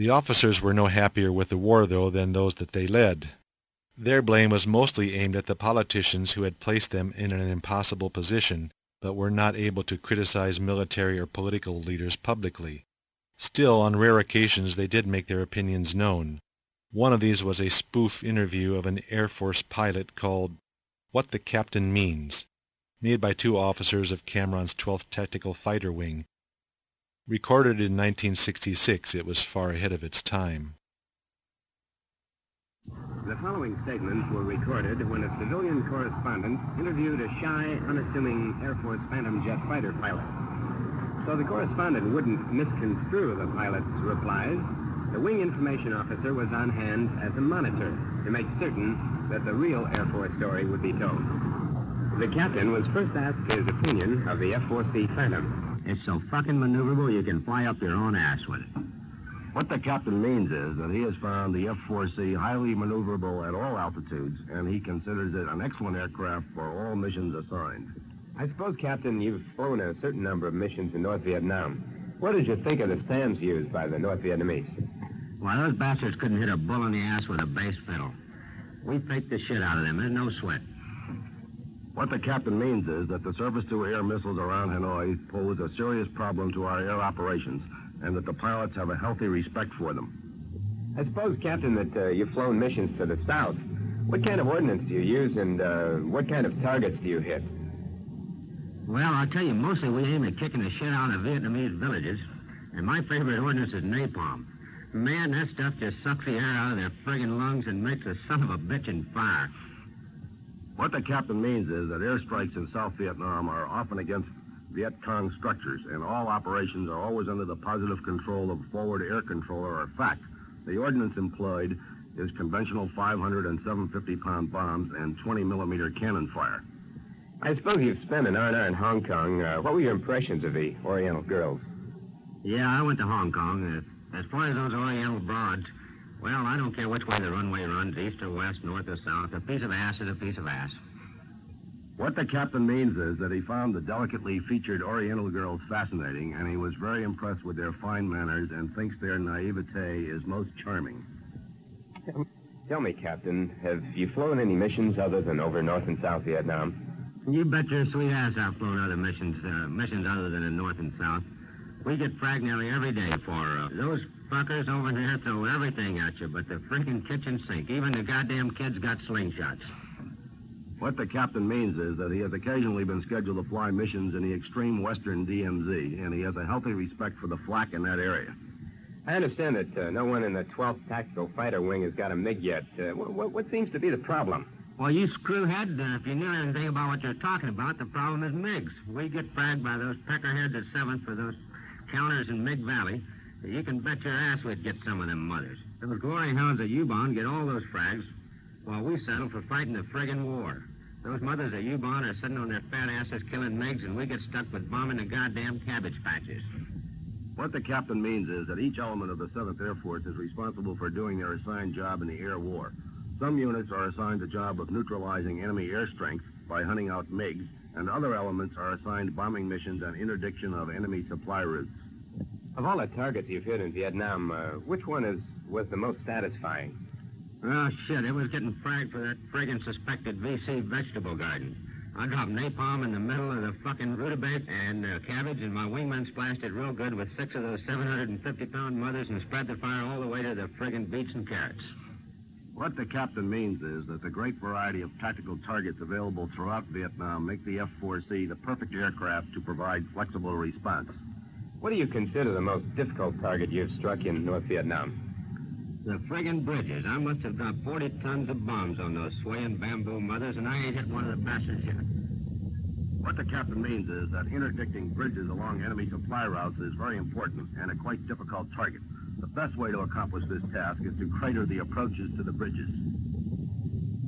The officers were no happier with the war, though, than those that they led. Their blame was mostly aimed at the politicians who had placed them in an impossible position, but were not able to criticize military or political leaders publicly. Still, on rare occasions they did make their opinions known. One of these was a spoof interview of an Air Force pilot called What the Captain Means, made by two officers of Cam Ranh's 12th Tactical Fighter Wing. Recorded in 1966, it was far ahead of its time. The following segments were recorded when a civilian correspondent interviewed a shy, unassuming Air Force Phantom jet fighter pilot. So the correspondent wouldn't misconstrue the pilot's replies. The wing information officer was on hand as a monitor to make certain that the real Air Force story would be told. The captain was first asked his opinion of the F-4C Phantom. It's so fucking maneuverable you can fly up your own ass with it. What the captain means is that he has found the F-4C highly maneuverable at all altitudes, and he considers it an excellent aircraft for all missions assigned. I suppose, Captain, you've flown a certain number of missions in North Vietnam. What did you think of the SAMs used by the North Vietnamese? Why, those bastards couldn't hit a bull in the ass with a bass fiddle. We faked the shit out of them. There's no sweat. What the captain means is that the surface-to-air missiles around Hanoi pose a serious problem to our air operations, and that the pilots have a healthy respect for them. I suppose, Captain, that uh, you've flown missions to the south. What kind of ordnance do you use, and uh, what kind of targets do you hit? Well, I'll tell you, mostly we aim at kicking the shit out of Vietnamese villages. And my favorite ordnance is napalm. Man, that stuff just sucks the air out of their friggin' lungs and makes a son of a bitch in fire. What the captain means is that airstrikes in South Vietnam are often against Viet Cong structures, and all operations are always under the positive control of forward air controller or FAC. The ordnance employed is conventional 500 and 750 pound bombs and 20 millimeter cannon fire. I suppose you've spent an R&R in Hong Kong. Uh, what were your impressions of the Oriental girls? Yeah, I went to Hong Kong. Uh, as far as those Oriental broads, well, I don't care which way the runway runs, east or west, north or south. A piece of ass is a piece of ass. What the captain means is that he found the delicately featured Oriental girls fascinating, and he was very impressed with their fine manners and thinks their naivete is most charming. Tell me, Captain, have you flown any missions other than over North and South Vietnam? You bet your sweet ass I've flown other missions, uh, missions other than in North and South. We get fragged nearly every day for uh, those fuckers over there throw everything at you, but the freaking kitchen sink. Even the goddamn kids got slingshots. What the captain means is that he has occasionally been scheduled to fly missions in the extreme western DMZ, and he has a healthy respect for the flak in that area. I understand that uh, no one in the 12th Tactical Fighter Wing has got a MiG yet. Uh, what, what, seems to be the problem? Well, you screwhead, uh, if you knew anything about what you're talking about, the problem is MiGs. We get fragged by those peckerheads at 7th for those counters in MiG Valley. You can bet your ass we'd get some of them mothers. Those glory hounds at Ubon get all those frags while we settle for fighting the friggin' war. Those mothers at Ubon are sitting on their fat asses killing MiGs, and we get stuck with bombing the goddamn cabbage patches. What the captain means is that each element of the 7th Air Force is responsible for doing their assigned job in the air war. Some units are assigned the job of neutralizing enemy air strength by hunting out MiGs, and other elements are assigned bombing missions and interdiction of enemy supply routes. Of all the targets you've hit in Vietnam, uh, which one is was the most satisfying? Oh, shit, it was getting fragged for that friggin' suspected VC vegetable garden. I dropped napalm in the middle of the fucking rutabaga and uh, cabbage, and my wingman splashed it real good with six of those 750-pound mothers and spread the fire all the way to the friggin' beets and carrots. What the captain means is that the great variety of tactical targets available throughout Vietnam make the F-4C the perfect aircraft to provide flexible response. What do you consider the most difficult target you've struck in North Vietnam? The friggin' bridges. I must have dropped 40 tons of bombs on those swaying bamboo mothers, and I ain't hit one of the bastards yet. What the captain means is that interdicting bridges along enemy supply routes is very important and a quite difficult target. The best way to accomplish this task is to crater the approaches to the bridges.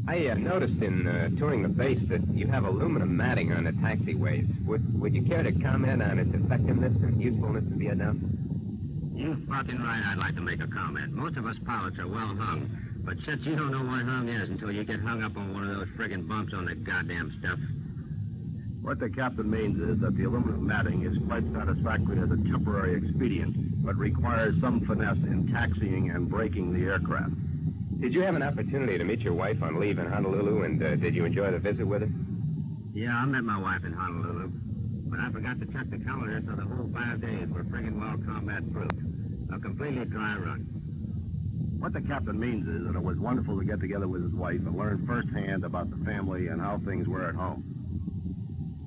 I uh, noticed in uh, touring the base that you have aluminum matting on the taxiways. Would, would you care to comment on its effectiveness and usefulness in Vietnam? You're fucking right I'd like to make a comment. Most of us pilots are well hung, but shit, you don't know what hung is until you get hung up on one of those friggin' bumps on the goddamn stuff. What the captain means is that the aluminum matting is quite satisfactory as a temporary expedient, but requires some finesse in taxiing and braking the aircraft. Did you have an opportunity to meet your wife on leave in Honolulu, and uh, did you enjoy the visit with her? Yeah, I met my wife in Honolulu. But I forgot to check the calendar, so the whole five days were friggin' well combat proof. A completely dry run. What the captain means is that it was wonderful to get together with his wife and learn firsthand about the family and how things were at home.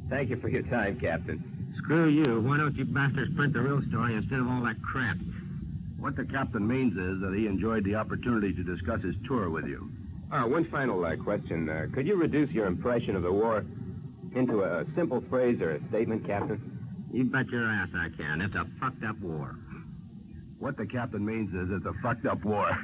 Thank you for your time, Captain. Screw you. Why don't you bastards print the real story instead of all that crap? What the captain means is that he enjoyed the opportunity to discuss his tour with you. Uh, one final uh, question. Uh, could you reduce your impression of the war into a simple phrase or a statement, Captain? You bet your ass I can. It's a fucked up war. What the captain means is it's a fucked up war.